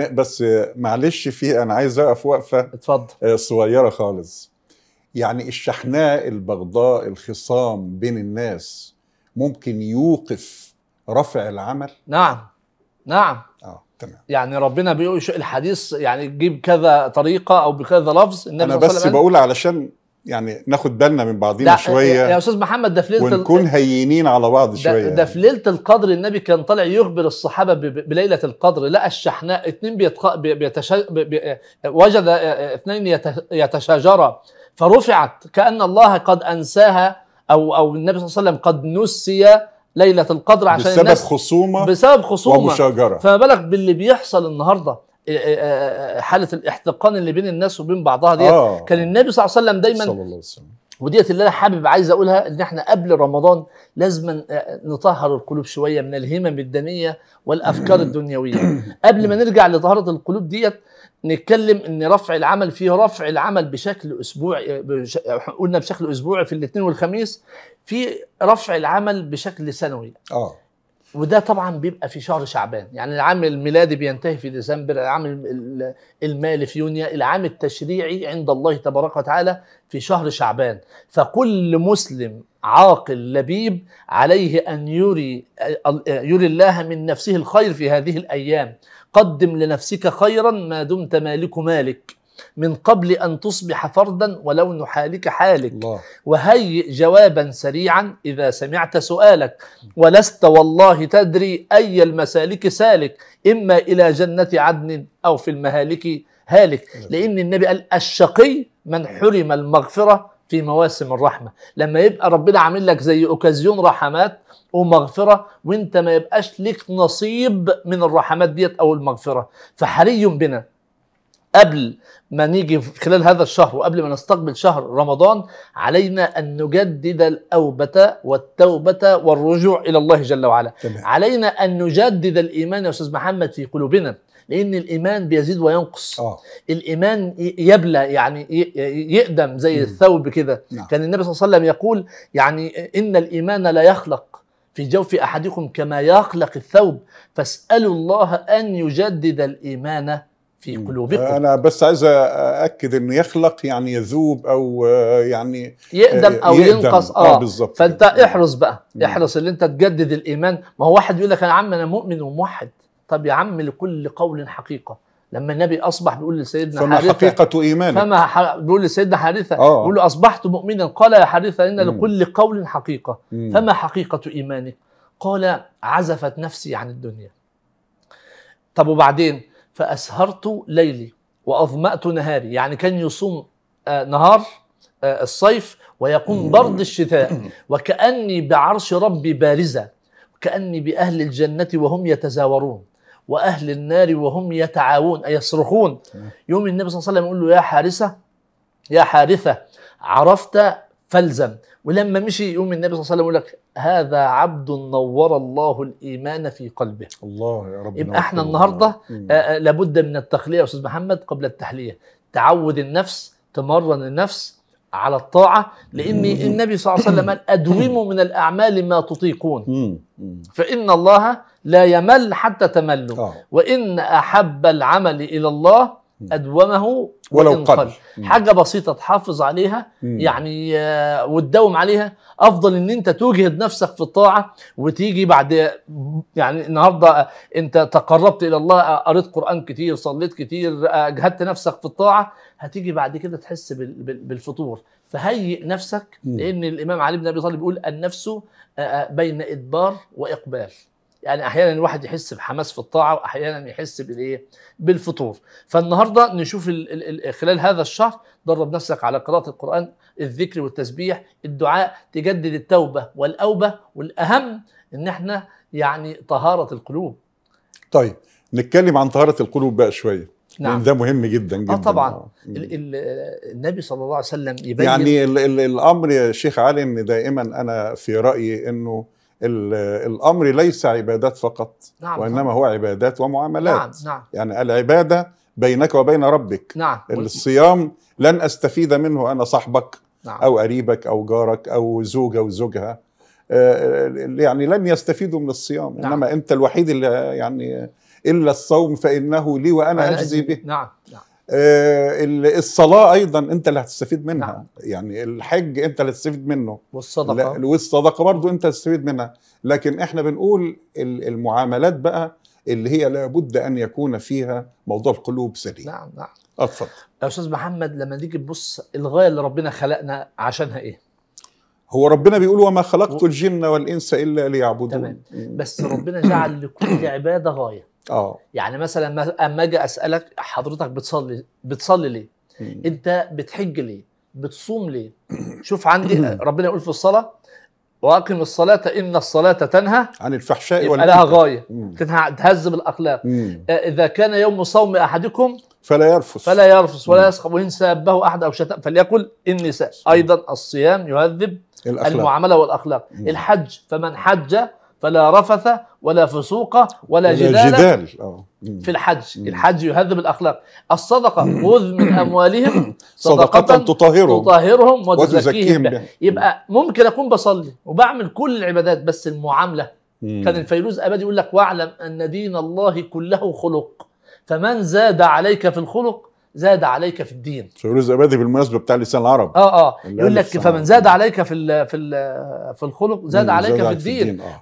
بس معلش في أنا عايز أقف وقفة اتفضل. صغيرة خالص. يعني الشحناء البغضاء الخصام بين الناس ممكن يوقف رفع العمل؟ نعم. نعم. آه تمام. يعني ربنا بيقول الحديث يعني تجيب كذا طريقة أو بكذا لفظ النبي أنا بس بقول علشان يعني ناخد بالنا من بعضينا لا يا شوية أستاذ محمد ده في ليلة ونكون هينين على بعض شوية ده في ليلة القدر النبي كان طالع يخبر الصحابة بليلة القدر لقى الشحناء اتنين بيتخ... بي- بيتش... بي... بي... وجد اثنين يت... يتشاجرا. فرفعت كأن الله قد أنساها أو أو النبي صلى الله عليه وسلم قد نسي ليلة القدر عشان بسبب الناس خصومة بسبب خصومة. ومشاجرة. فما بالك باللي بيحصل النهارده. حالة الاحتقان اللي بين الناس وبين بعضها ديت. آه. كان النبي صلى الله عليه وسلم دايما صلى الله عليه وسلم. وديت اللي أنا حابب عايز أقولها إن إحنا قبل رمضان لازم نطهر القلوب شوية من الهمم الدنيه والأفكار الدنيوية. قبل ما نرجع لطهارة القلوب ديت نتكلم إن رفع العمل فيه رفع العمل بشكل أسبوعي بش... قلنا بشكل أسبوعي في الاثنين والخميس في رفع العمل بشكل سنوي. آه. وده طبعا بيبقى في شهر شعبان. يعني العام الميلادي بينتهي في ديسمبر العام ال- المالي في يونيو العام التشريعي عند الله تبارك وتعالى في شهر شعبان. فكل مسلم عاقل لبيب عليه أن يري يري الله من نفسه الخير في هذه الأيام. قدم لنفسك خيرا ما دمت مالك مالك. من قبل أن تصبح فردا ولون حالك حالك. الله. وهيئ جوابا سريعا إذا سمعت سؤالك. ولست والله تدري أي المسالك سالك إما إلى جنة عدن أو في المهالك هالك. لأن النبي قال الشقي من حرم المغفرة في مواسم الرحمة. لما يبقى ربنا عامل لك زي أوكازيون رحمات ومغفرة وانت ما يبقاش لك نصيب من الرحمات ديت أو المغفرة. فحري بنا. قبل ما نيجي خلال هذا الشهر وقبل ما نستقبل شهر رمضان علينا أن نجدد الأوبة والتوبة والرجوع إلى الله جل وعلا. تمام. علينا أن نجدد الإيمان يا أستاذ محمد في قلوبنا لأن الإيمان بيزيد وينقص. الإيمان ي- يبلى يعني يقدم زي مم. الثوب كده. نعم. كان النبي صلى الله عليه وسلم يقول يعني إن الإيمان لا يخلق في جوف أحدكم كما يخلق الثوب. فاسألوا الله أن يجدد الإيمان في. قلوبكم أنا بس عايز أأكد انه يخلق يعني يذوب أو آه، يعني يقدم أو يقدم. ينقص آه آه بالظبط فأنت. احرص بقى مم. احرص إن أنت تجدد الإيمان ما هو واحد يقول لك يا عم أنا مؤمن وموحد طب يا عم لكل قول حقيقة لما النبي أصبح بيقول لسيدنا فما حارثة حقيقة إيمانك فما ح... بيقول لسيدنا حارثة آه. بيقول له أصبحت مؤمنا قال يا حارثة إن. لكل قول حقيقة مم. فما حقيقة إيمانك قال عزفت نفسي عن الدنيا طب وبعدين فأسهرت ليلي وأظمأت نهاري. يعني كان يصوم آه، نهار آه، الصيف ويقوم برد الشتاء. وكأني بعرش ربي بارزة. وكأني بأهل الجنة وهم يتزاورون. وأهل النار وهم يتعاون أي يصرخون. يوم النبي صلى الله عليه وسلم يقول له يا حارثه يا حارثة عرفت فالزم ولما مشي يوم النبي صلى الله عليه وسلم يقول لك هذا عبد نور الله الإيمان في قلبه. الله يا رب يبقى إحنا. النهارده. آه، آه، لابد من التخليه يا أستاذ محمد قبل التحلية. تعود النفس تمرن النفس على الطاعة لأن النبي صلى الله عليه وسلم قال ادوموا من الأعمال ما تطيقون. فإن الله لا يمل حتى تملوا. آه. وإن أحب العمل إلى الله أدومه ولو قل. حاجة بسيطة تحافظ عليها مم. يعني آه، وتداوم عليها أفضل إن أنت توجهد نفسك في الطاعة وتيجي بعد يعني النهارده أنت تقربت إلى الله آه، قريت قرآن كتير صليت كتير آه، جهدت نفسك في الطاعة هتيجي بعد كده تحس بال- بال- بالفطور فهيئ نفسك. لأن الإمام علي بن أبي طالب بيقول النفس آه، آه، بين إدبار وإقبال يعني أحيانا الواحد يحس بحماس في الطاعة واحيانا يحس بالإيه؟ بالفطور. فالنهاردة نشوف ال ال ال خلال هذا الشهر درب نفسك على قراءة القرآن الذكر والتسبيح الدعاء تجدد التوبة والأوبة والأهم إن إحنا يعني طهارة القلوب. طيب نتكلم عن طهارة القلوب بقى شوية. نعم. لأن ده مهم جدا جدا. طبعاً. مم. ال ال النبي صلى الله عليه وسلم يبين يعني ال ال الأمر يا شيخ علي إن دائما أنا في رأيي إنه الأمر ليس عبادات فقط نعم وإنما هو عبادات ومعاملات. نعم نعم. يعني العبادة بينك وبين ربك. نعم. الصيام لن أستفيد منه أنا صاحبك نعم. أو قريبك أو جارك أو زوجة وزوجها. آه، يعني لن يستفيدوا من الصيام. نعم. إنما أنت الوحيد اللي يعني إلا الصوم فإنه لي وأنا أجزي به. نعم نعم. آه، الصلاة أيضا أنت اللي هتستفيد منها. نعم. يعني الحج أنت اللي هتستفيد منه. والصدقة. والصدقة برضو أنت تستفيد منها. لكن إحنا بنقول ال- المعاملات بقى اللي هي لابد أن يكون فيها موضوع القلوب سليم. نعم نعم. اتفضل. يا أستاذ محمد لما نيجي تبص الغاية اللي ربنا خلقنا عشانها إيه؟ هو ربنا بيقول وما خلقت الجن والإنس إلا ليعبدون. تمام. بس ربنا جعل لكل عبادة غاية. آه. يعني مثلا ما- أما أجي أسألك حضرتك بتصلي بتصلي ليه؟ مم. أنت بتحج ليه؟ بتصوم ليه؟ شوف عندي ربنا يقول في الصلاة وأقم الصلاة إن الصلاة تنهى عن الفحشاء يبقى لها والمنكر غاية مم. تنهى تهذب الأخلاق. مم. آه، إذا كان يوم صوم أحدكم فلا يرفث. فلا يرفث ولا يسخب وإن سابه أحد أو شتم فليقل اني أيضا الصيام يهذب الأخلاق. المعاملة والأخلاق. مم. الحج فمن حج فلا رفث ولا فسوق ولا ولا جدال جدال. مم. في الحج. الحج يهذب الأخلاق. الصدقة خذ من أموالهم صدقة صدقة تطهرهم. تطهرهم وتزكيهم بها. يبقى ممكن أكون بصلي وبعمل كل العبادات بس المعاملة. مم. كان الفيروز أبدي يقول لك واعلم أن دين الله كله خلق. فمن زاد عليك في الخلق زاد عليك في الدين. فيروز ابادي بالمناسبة بتاع لسان العرب. آه آه. يقول لك. فمن زاد عليك في ال في ال في الخلق زاد. عليك في عليك الدين آه.